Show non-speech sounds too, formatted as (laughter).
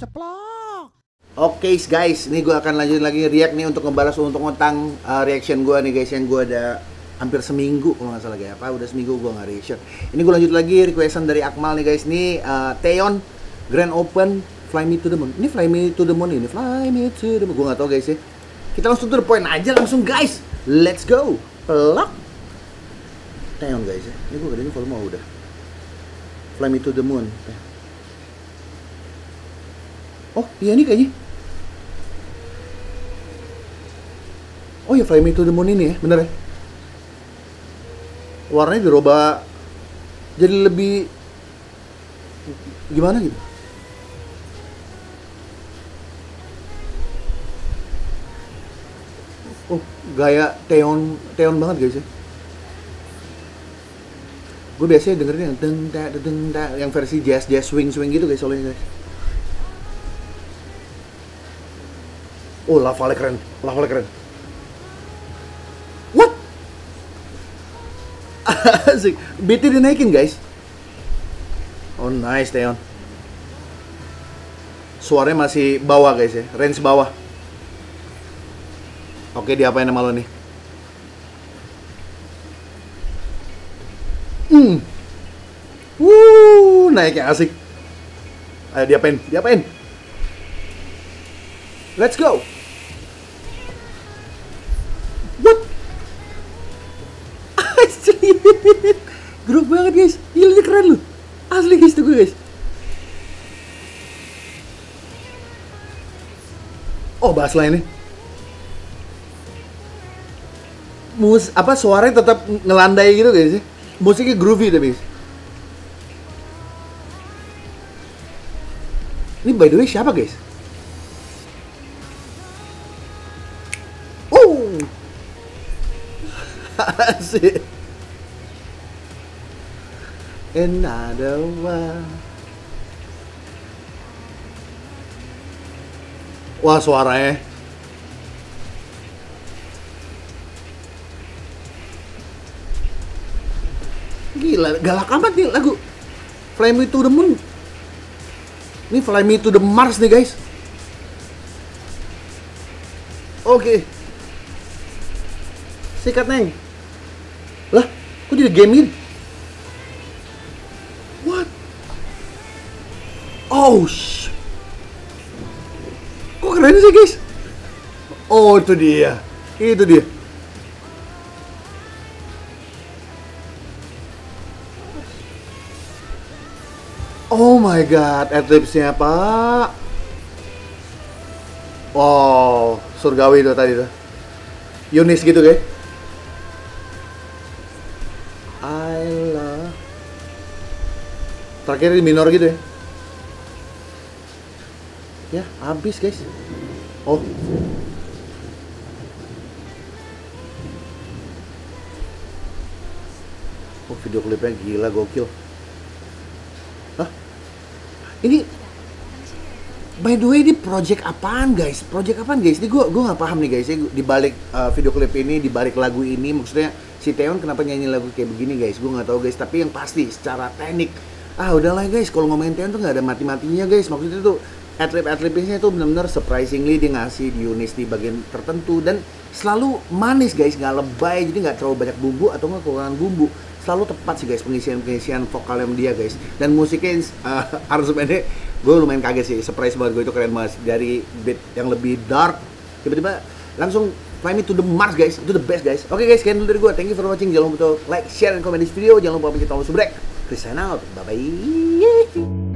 Ceplok. Oke guys, ini gue akan lanjutin lagi react nih untuk ngebalas untuk ngutang uh, reaction gue nih guys yang gue ada hampir seminggu kalau nggak salah kayak apa udah seminggu gue nggak reaction. Ini gue lanjut lagi requestan dari Akmal nih guys. Ini uh, Teon Grand Open Fly Me to the Moon. Ini Fly Me to the Moon ini Fly Me to the Moon. Gue nggak tahu guys ya. Kita langsung to point aja langsung guys. Let's go. Pelak. Teon guys ya. Ini gue gedein volume udah. Fly Me to the Moon. Oh iya nih kayaknya. Oh ya Fly Me to the Moon ini ya, bener ya? Warnanya dirubah jadi lebih gimana gitu? Oh, gaya Teon Teon banget guys ya. Gue biasanya dengerin yang deng da deng yang versi jazz jazz swing swing gitu guys soalnya guys. Oh, lafalnya keren, lafalnya keren. What? (laughs) Asik, beatnya dinaikin guys. Oh nice Teon. Suaranya masih bawah guys ya, range bawah. Oke, diapain sama lo nih? Hmm. Wuh, naiknya asik. Ayo diapain? Diapain? Let's go. What? (laughs) Asli. (laughs) Grup banget guys. Ini keren loh. Asli guys tuh guys. Oh, bahas ini. Mus apa suaranya tetap ngelandai gitu guys. Musiknya groovy tapi. Ini by the way siapa guys? Asik. Another one. Wah suaranya. Gila, galak amat nih lagu Fly Me to the Moon. Ini Fly Me to the Mars nih guys. Oke. Sikat neng. Lah, kok jadi game ini? What? Oh, sh Kok keren sih guys? Oh, itu dia. Itu dia. Oh my god, adlibsnya pak. Wow, surgawi itu tadi tuh. Yunis gitu guys. Terakhir di minor gitu ya. Ya, habis guys. Oh. Oh, video klipnya gila gokil. Hah? Ini By the way, ini project apaan guys? Project apaan guys? Ini gue gue nggak paham nih guys. ya Di balik uh, video klip ini, di balik lagu ini, maksudnya si Teon kenapa nyanyi lagu kayak begini guys? Gue nggak tahu guys. Tapi yang pasti secara teknik, ah udahlah guys. Kalau ngomongin Teon tuh nggak ada mati-matinya guys. Maksudnya tuh adlib-adlibnya tuh benar-benar surprisingly dia ngasih di Yunis di bagian tertentu dan selalu manis guys, nggak lebay, jadi nggak terlalu banyak bumbu atau nggak kekurangan bumbu. Selalu tepat sih guys pengisian-pengisian vokalnya dia guys. Dan musiknya uh, (laughs) aransemennya gue lumayan kaget sih. Surprise banget gue itu keren banget. Dari beat yang lebih dark tiba-tiba langsung Fly Me to the Mars guys. Itu the best guys. Oke guys sekian dulu dari gue thank you for watching. Jangan lupa untuk like share dan komen di video. Jangan lupa pencet tombol subscribe Peace out. Bye-bye.